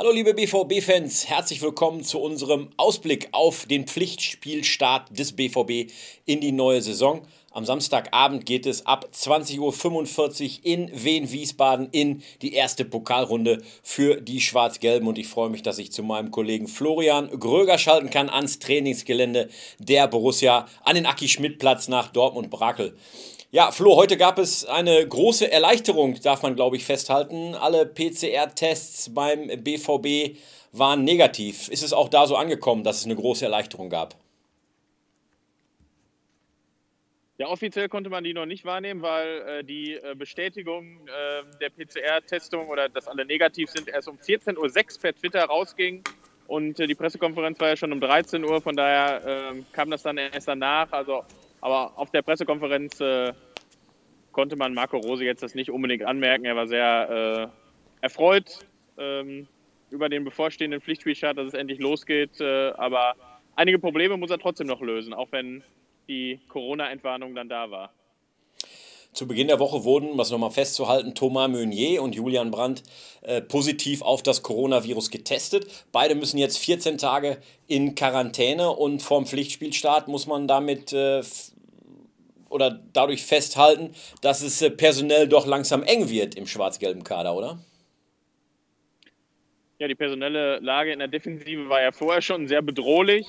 Hallo liebe BVB-Fans, herzlich willkommen zu unserem Ausblick auf den Pflichtspielstart des BVB in die neue Saison. Am Samstagabend geht es ab 20.45 Uhr in Wien-Wiesbaden in die erste Pokalrunde für die Schwarz-Gelben. Und ich freue mich, dass ich zu meinem Kollegen Florian Gröger schalten kann ans Trainingsgelände der Borussia an den Aki-Schmidt-Platz nach Dortmund-Brakel. Ja, Flo, heute gab es eine große Erleichterung, darf man glaube ich festhalten. Alle PCR-Tests beim BVB waren negativ. Ist es auch da so angekommen, dass es eine große Erleichterung gab? Ja, offiziell konnte man die noch nicht wahrnehmen, weil äh, die äh, Bestätigung äh, der PCR-Testung oder dass alle negativ sind, erst um 14.06 Uhr per Twitter rausging. Und äh, die Pressekonferenz war ja schon um 13 Uhr, von daher ähm, kam das dann erst danach. Also aber auf der Pressekonferenz äh, konnte man Marco Rose jetzt das nicht unbedingt anmerken. Er war sehr äh, erfreut ähm, über den bevorstehenden Pflichtspielstart, dass es endlich losgeht. Aber einige Probleme muss er trotzdem noch lösen, auch wenn die Corona-Entwarnung dann da war. Zu Beginn der Woche wurden, was nochmal festzuhalten, Thomas Meunier und Julian Brandt äh, positiv auf das Coronavirus getestet. Beide müssen jetzt 14 Tage in Quarantäne und vorm Pflichtspielstart muss man damit äh, oder dadurch festhalten, dass es äh, personell doch langsam eng wird im schwarz-gelben Kader, oder? Ja, die personelle Lage in der Defensive war ja vorher schon sehr bedrohlich.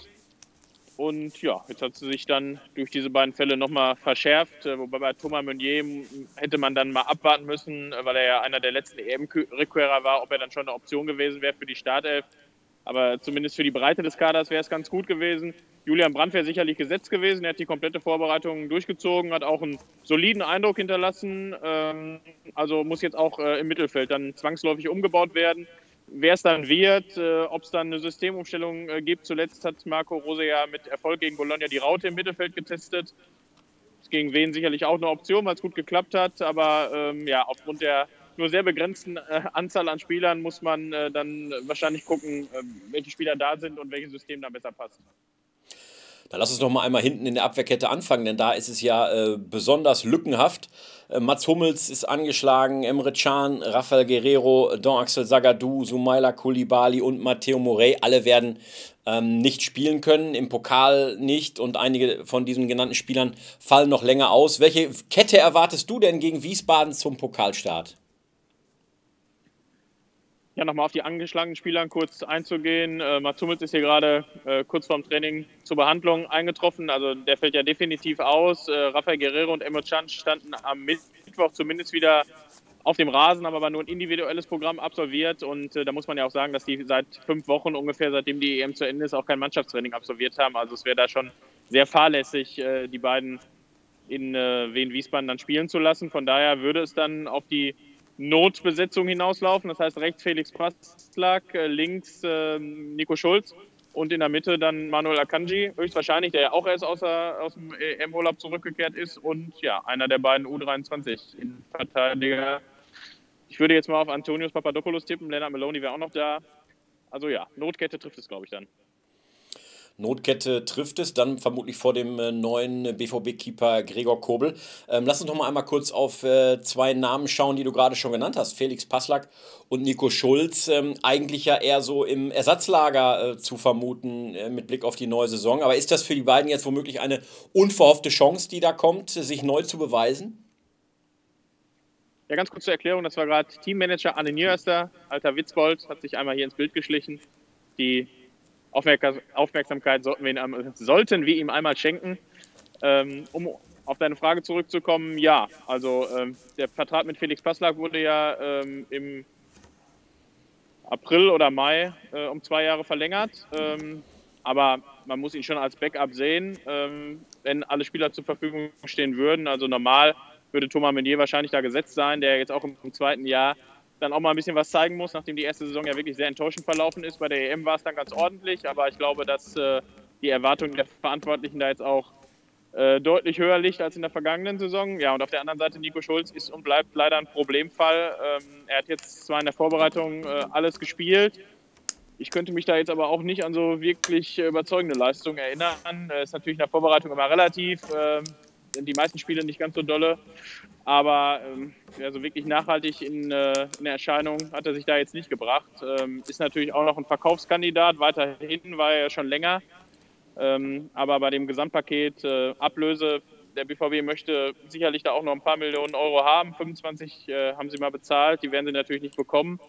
Und ja, jetzt hat sie sich dann durch diese beiden Fälle nochmal verschärft. Äh, wobei bei Thomas Meunier hätte man dann mal abwarten müssen, äh, weil er ja einer der letzten EM-Rückkehrer war, ob er dann schon eine Option gewesen wäre für die Startelf. Aber zumindest für die Breite des Kaders wäre es ganz gut gewesen. Julian Brandt wäre sicherlich gesetzt gewesen. Er hat die komplette Vorbereitung durchgezogen, hat auch einen soliden Eindruck hinterlassen. Ähm, also muss jetzt auch äh, im Mittelfeld dann zwangsläufig umgebaut werden wer es dann wird, äh, ob es dann eine Systemumstellung äh, gibt. Zuletzt hat Marco Rose ja mit Erfolg gegen Bologna die Raute im Mittelfeld getestet. Ist gegen wen sicherlich auch eine Option, weil es gut geklappt hat. Aber ähm, ja, aufgrund der nur sehr begrenzten äh, Anzahl an Spielern muss man äh, dann wahrscheinlich gucken, äh, welche Spieler da sind und welches System da besser passt. Dann lass uns doch mal einmal hinten in der Abwehrkette anfangen, denn da ist es ja äh, besonders lückenhaft. Äh, Mats Hummels ist angeschlagen, Emre Can, Rafael Guerrero, Don Axel Zagadou, Sumaila Koulibaly und Matteo Morey. Alle werden ähm, nicht spielen können, im Pokal nicht und einige von diesen genannten Spielern fallen noch länger aus. Welche Kette erwartest du denn gegen Wiesbaden zum Pokalstart? Ja, nochmal auf die angeschlagenen Spieler kurz einzugehen. Äh, Mats Hummels ist hier gerade äh, kurz vorm Training zur Behandlung eingetroffen. Also der fällt ja definitiv aus. Äh, Rafael Guerrero und Emre Can standen am Mittwoch zumindest wieder auf dem Rasen, haben aber nur ein individuelles Programm absolviert. Und äh, da muss man ja auch sagen, dass die seit fünf Wochen ungefähr, seitdem die EM zu Ende ist, auch kein Mannschaftstraining absolviert haben. Also es wäre da schon sehr fahrlässig, äh, die beiden in äh, Wien-Wiesbaden dann spielen zu lassen. Von daher würde es dann auf die Notbesetzung hinauslaufen. Das heißt rechts Felix Passlack, äh, links äh, Nico Schulz und in der Mitte dann Manuel Akanji, höchstwahrscheinlich, der ja auch erst außer, aus dem EM-Urlaub zurückgekehrt ist und ja, einer der beiden U23-Verteidiger. Ich würde jetzt mal auf Antonius Papadopoulos tippen, Lennart Meloni wäre auch noch da. Also ja, Notkette trifft es, glaube ich, dann. Notkette trifft es, dann vermutlich vor dem äh, neuen BVB-Keeper Gregor Kobel. Ähm, lass uns noch mal einmal kurz auf äh, zwei Namen schauen, die du gerade schon genannt hast. Felix Passlack und Nico Schulz. Ähm, eigentlich ja eher so im Ersatzlager äh, zu vermuten äh, mit Blick auf die neue Saison. Aber ist das für die beiden jetzt womöglich eine unverhoffte Chance, die da kommt, sich neu zu beweisen? Ja, ganz kurz zur Erklärung, das war gerade Teammanager Anne Nierster, alter Witzbold, hat sich einmal hier ins Bild geschlichen. Die Aufmerksamkeit sollten wir ihm, sollten wir ihm einmal schenken. Ähm, um auf deine Frage zurückzukommen, ja, also ähm, der Vertrag mit Felix Passlack wurde ja ähm, im April oder Mai äh, um zwei Jahre verlängert. Aber man muss ihn schon als Backup sehen, wenn alle Spieler zur Verfügung stehen würden. Also normal würde Thomas Meunier wahrscheinlich da gesetzt sein, der jetzt auch im zweiten Jahr dann auch mal ein bisschen was zeigen muss, nachdem die erste Saison ja wirklich sehr enttäuschend verlaufen ist. Bei der EM war es dann ganz ordentlich, aber ich glaube, dass äh, die Erwartungen der Verantwortlichen da jetzt auch äh, deutlich höher liegt als in der vergangenen Saison. Ja, und auf der anderen Seite Nico Schulz ist und bleibt leider ein Problemfall. Ähm, er hat jetzt zwar in der Vorbereitung äh, alles gespielt. Ich könnte mich da jetzt aber auch nicht an so wirklich überzeugende Leistungen erinnern. Er ist natürlich in der Vorbereitung immer relativ. Ähm, die meisten Spiele nicht ganz so dolle. Aber ähm, also wirklich nachhaltig in, äh, in Erscheinung hat er sich da jetzt nicht gebracht. Ähm, ist natürlich auch noch ein Verkaufskandidat. Weiterhin war er schon länger. Ähm, aber bei dem Gesamtpaket äh, Ablöse, der BVB möchte sicherlich da auch noch ein paar Millionen Euro haben. 25 äh, haben sie mal bezahlt, die werden sie natürlich nicht bekommen.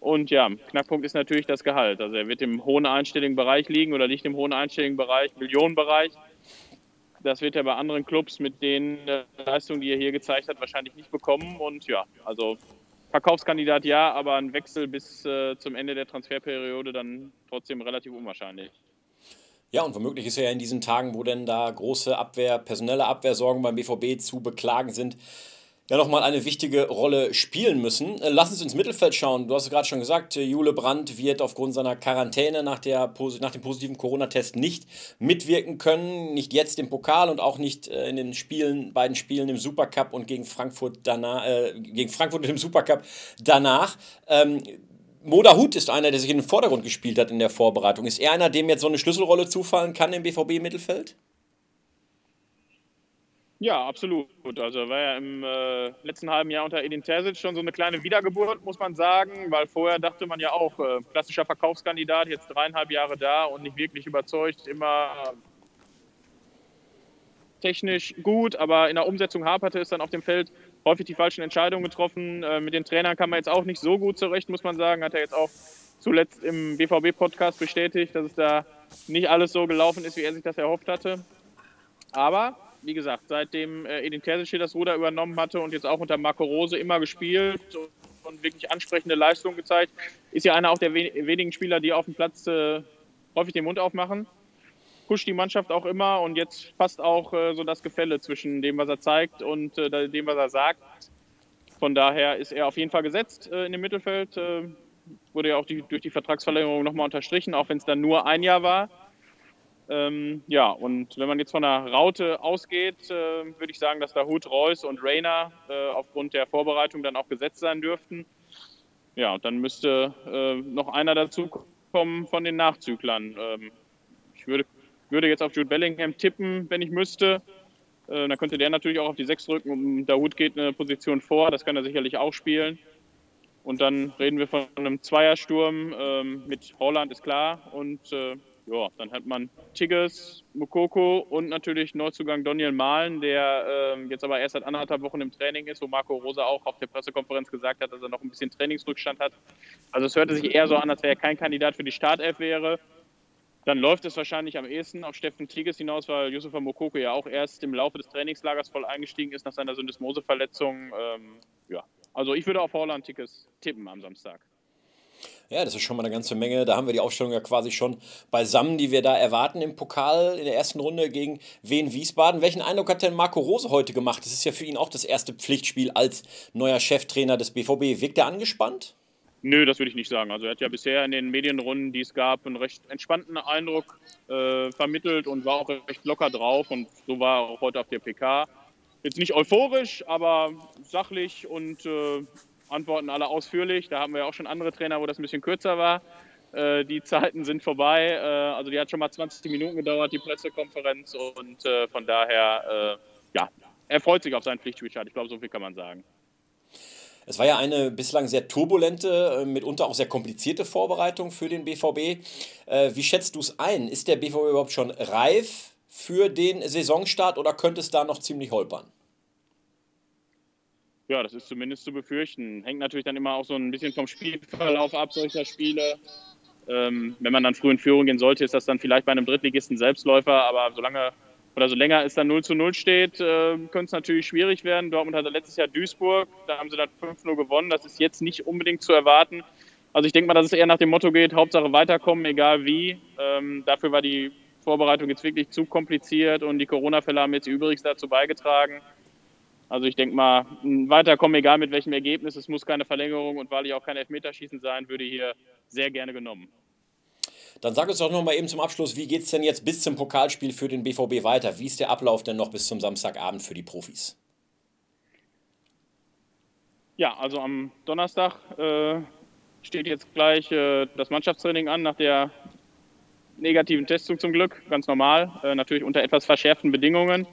Und ja, Knackpunkt ist natürlich das Gehalt. Also er wird im hohen einstelligen Bereich liegen oder nicht im hohen einstelligen Bereich, Millionenbereich. Das wird er bei anderen Clubs mit den äh, Leistungen, die er hier gezeigt hat, wahrscheinlich nicht bekommen. Und ja, also Verkaufskandidat ja, aber ein Wechsel bis äh, zum Ende der Transferperiode dann trotzdem relativ unwahrscheinlich. Ja, und womöglich ist er ja in diesen Tagen, wo denn da große Abwehr, personelle Abwehrsorgen beim BVB zu beklagen sind, ja nochmal eine wichtige Rolle spielen müssen. Äh, lass uns ins Mittelfeld schauen. Du hast gerade schon gesagt, äh, Jule Brandt wird aufgrund seiner Quarantäne nach, der, nach dem positiven Corona-Test nicht mitwirken können. Nicht jetzt im Pokal und auch nicht äh, in den Spielen, beiden Spielen im Supercup und gegen Frankfurt danach, äh, gegen Frankfurt im Supercup danach. Ähm, Moda Hut ist einer, der sich in den Vordergrund gespielt hat in der Vorbereitung. Ist er einer, dem jetzt so eine Schlüsselrolle zufallen kann im BVB-Mittelfeld? Ja, absolut. Also war ja im äh, letzten halben Jahr unter Edin Terzic schon so eine kleine Wiedergeburt, muss man sagen, weil vorher dachte man ja auch, äh, klassischer Verkaufskandidat, jetzt dreieinhalb Jahre da und nicht wirklich überzeugt, immer technisch gut, aber in der Umsetzung haperte es dann auf dem Feld häufig die falschen Entscheidungen getroffen. Äh, mit den Trainern kam man jetzt auch nicht so gut zurecht, muss man sagen. Hat er jetzt auch zuletzt im BVB-Podcast bestätigt, dass es da nicht alles so gelaufen ist, wie er sich das erhofft hatte. Aber wie gesagt, seitdem äh, Edin Terzic das Ruder übernommen hatte und jetzt auch unter Marco Rose immer gespielt und wirklich ansprechende Leistungen gezeigt, ist ja einer auch der wenigen Spieler, die auf dem Platz äh, häufig den Mund aufmachen. Pusht die Mannschaft auch immer und jetzt passt auch äh, so das Gefälle zwischen dem, was er zeigt und äh, dem, was er sagt. Von daher ist er auf jeden Fall gesetzt äh, in dem Mittelfeld. Äh, wurde ja auch die, durch die Vertragsverlängerung nochmal unterstrichen, auch wenn es dann nur ein Jahr war. Ähm, ja, und wenn man jetzt von der Raute ausgeht, äh, würde ich sagen, dass da Hut, Reus und Rainer äh, aufgrund der Vorbereitung dann auch gesetzt sein dürften. Ja, und dann müsste äh, noch einer dazu kommen von den Nachzüglern. Ähm, ich würde, würde jetzt auf Jude Bellingham tippen, wenn ich müsste. Äh, dann könnte der natürlich auch auf die Sechs drücken. Um Dahut geht eine Position vor, das kann er sicherlich auch spielen. Und dann reden wir von einem Zweiersturm ähm, mit Holland, ist klar. Und äh, ja, dann hat man Tigges, Mukoko und natürlich Neuzugang Daniel Mahlen, der ähm, jetzt aber erst seit anderthalb Wochen im Training ist, wo Marco Rosa auch auf der Pressekonferenz gesagt hat, dass er noch ein bisschen Trainingsrückstand hat. Also es hörte sich eher so an, als wäre er kein Kandidat für die Startelf wäre. Dann läuft es wahrscheinlich am ehesten auf Steffen Tigges hinaus, weil Yusufa Mokoko ja auch erst im Laufe des Trainingslagers voll eingestiegen ist nach seiner Syndesmoseverletzung. Ähm, ja, also ich würde auf Holland Tigges tippen am Samstag. Ja, das ist schon mal eine ganze Menge. Da haben wir die Aufstellung ja quasi schon beisammen, die wir da erwarten im Pokal in der ersten Runde gegen Wien Wiesbaden. Welchen Eindruck hat denn Marco Rose heute gemacht? Das ist ja für ihn auch das erste Pflichtspiel als neuer Cheftrainer des BVB. Wirkt er angespannt? Nö, das würde ich nicht sagen. Also er hat ja bisher in den Medienrunden, die es gab, einen recht entspannten Eindruck äh, vermittelt und war auch recht locker drauf. Und so war er auch heute auf der PK. Jetzt nicht euphorisch, aber sachlich und äh, antworten alle ausführlich. Da haben wir auch schon andere Trainer, wo das ein bisschen kürzer war. Äh, die Zeiten sind vorbei. Äh, also die hat schon mal 20 Minuten gedauert, die Pressekonferenz. Und äh, von daher, äh, ja, er freut sich auf seinen Pflichtspielstart. Ich glaube, so viel kann man sagen. Es war ja eine bislang sehr turbulente, äh, mitunter auch sehr komplizierte Vorbereitung für den BVB. Äh, wie schätzt du es ein? Ist der BVB überhaupt schon reif für den Saisonstart oder könnte es da noch ziemlich holpern? Ja, das ist zumindest zu befürchten. Hängt natürlich dann immer auch so ein bisschen vom Spielverlauf ab solcher Spiele. Ähm, wenn man dann früh in Führung gehen sollte, ist das dann vielleicht bei einem Drittligisten Selbstläufer, aber solange oder so länger es dann 0 zu 0 steht, äh, könnte es natürlich schwierig werden. Dortmund hatte letztes Jahr Duisburg, da haben sie dann 5-0 gewonnen. Das ist jetzt nicht unbedingt zu erwarten. Also ich denke mal, dass es eher nach dem Motto geht, Hauptsache weiterkommen, egal wie. Ähm, dafür war die Vorbereitung jetzt wirklich zu kompliziert und die Corona-Fälle haben jetzt übrigens dazu beigetragen. Also ich denke mal, weiterkommen, egal mit welchem Ergebnis, es muss keine Verlängerung und weil ich auch kein Elfmeterschießen sein, würde hier sehr gerne genommen. Dann sag uns doch noch mal eben zum Abschluss, wie geht es denn jetzt bis zum Pokalspiel für den BVB weiter? Wie ist der Ablauf denn noch bis zum Samstagabend für die Profis? Ja, also am Donnerstag äh, steht jetzt gleich äh, das Mannschaftstraining an, nach der negativen Testung zum Glück, ganz normal, äh, natürlich unter etwas verschärften Bedingungen.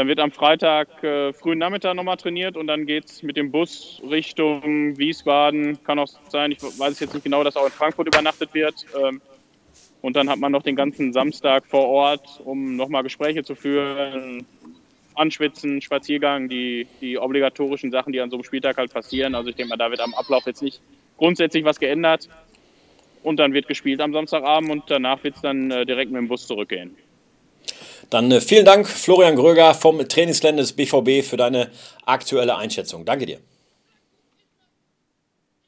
Dann wird am Freitag äh, frühen Nachmittag nochmal trainiert und dann geht es mit dem Bus Richtung Wiesbaden. Kann auch sein, ich weiß es jetzt nicht genau, dass auch in Frankfurt übernachtet wird. Ähm, und dann hat man noch den ganzen Samstag vor Ort, um nochmal Gespräche zu führen, Anschwitzen, Spaziergang, die, die obligatorischen Sachen, die an so einem Spieltag halt passieren. Also ich denke mal, da wird am Ablauf jetzt nicht grundsätzlich was geändert. Und dann wird gespielt am Samstagabend und danach wird es dann äh, direkt mit dem Bus zurückgehen. Dann äh, vielen Dank, Florian Gröger vom Trainingsgelände BVB, für deine aktuelle Einschätzung. Danke dir.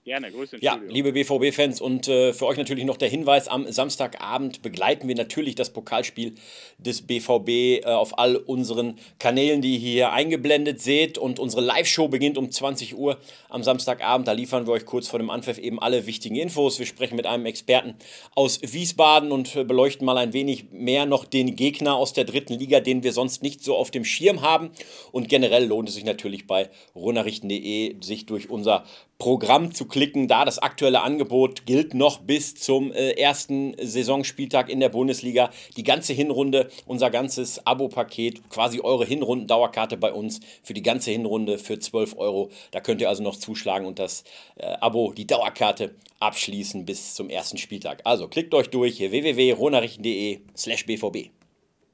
Gerne, Grüße Ja, Studio. liebe BVB-Fans und äh, für euch natürlich noch der Hinweis, am Samstagabend begleiten wir natürlich das Pokalspiel des BVB äh, auf all unseren Kanälen, die ihr hier eingeblendet seht und unsere Live-Show beginnt um 20 Uhr am Samstagabend. Da liefern wir euch kurz vor dem Anpfiff eben alle wichtigen Infos. Wir sprechen mit einem Experten aus Wiesbaden und äh, beleuchten mal ein wenig mehr noch den Gegner aus der dritten Liga, den wir sonst nicht so auf dem Schirm haben. Und generell lohnt es sich natürlich bei runterrichten.de sich durch unser Programm zu klicken, da das aktuelle Angebot gilt noch bis zum äh, ersten Saisonspieltag in der Bundesliga. Die ganze Hinrunde, unser ganzes Abo-Paket, quasi eure Hinrundendauerkarte bei uns für die ganze Hinrunde für 12 Euro. Da könnt ihr also noch zuschlagen und das äh, Abo, die Dauerkarte abschließen bis zum ersten Spieltag. Also klickt euch durch www.ronarichten.de slash bvb.